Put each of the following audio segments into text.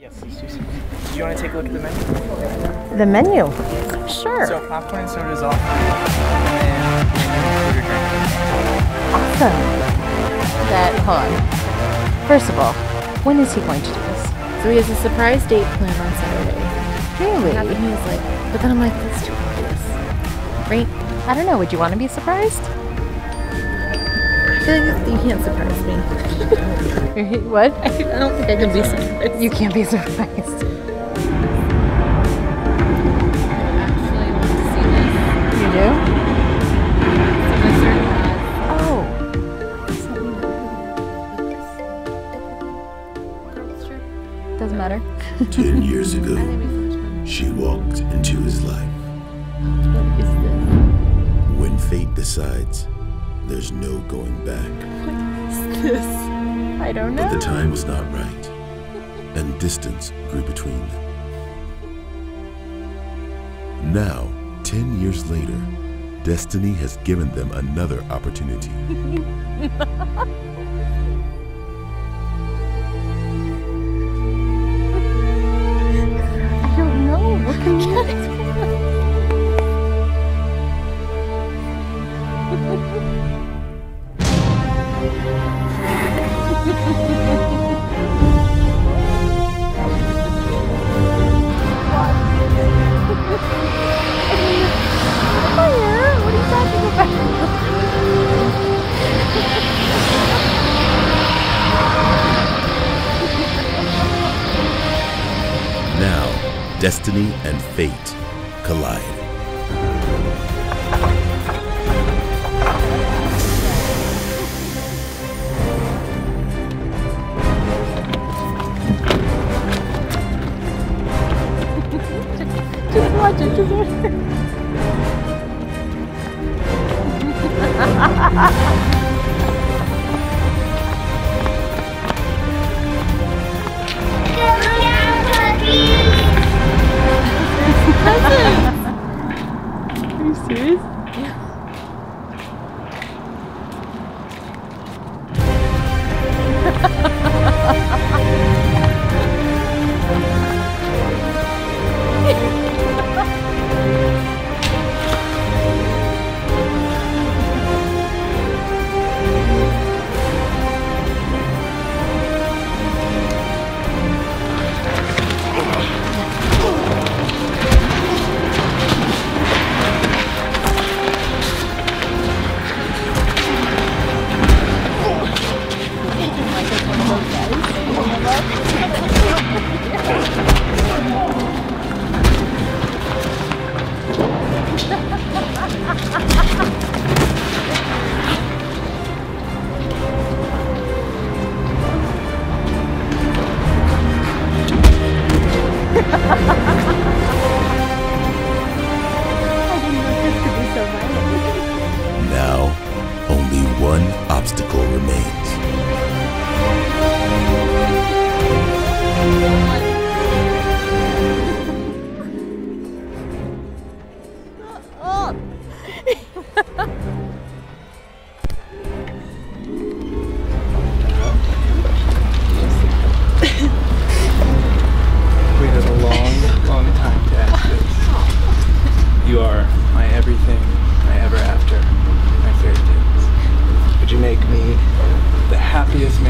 Yes, do you want to take a look at the menu? The menu. Sure. So popcorn and soda is off. And then your drink. awesome. That hold on. First of all, when is he going to do this? So he has a surprise date planned on Saturday. Really? And he was like, but then I'm like, that's too obvious. Right? I don't know. Would you want to be surprised? I feel like you can't surprise me. what? I don't think I can be surprised. You can't be surprised. actually want to see this. You do? My third class. Oh, doesn't matter. Ten years ago, I think we finished one. she walked into his life. What is this? When fate decides, there's no going back. What is This. I don't know. But the time was not right, and distance grew between them. Now, ten years later, destiny has given them another opportunity. destiny and fate collide. Just watch it. Just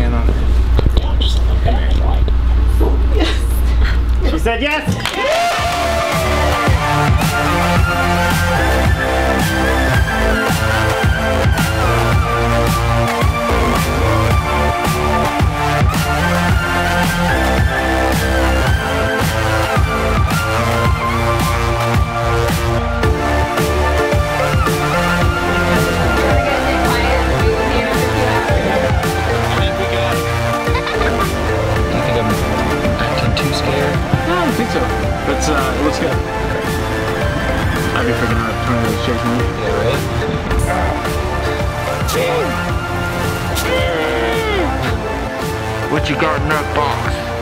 happiest on earth? Don't just look at me like. Yes. She said yes. I I'd be freaking out if Tony was chasing me. Yeah, right? What you got in that box?